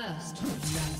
First blood.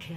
Kill.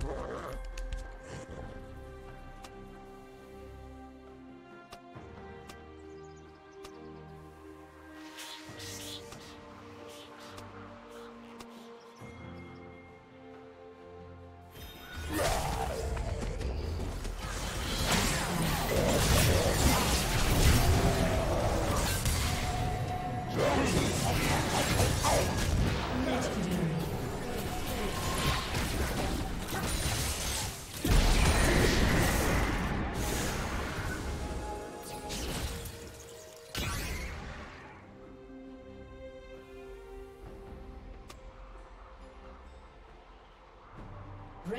Destroyed.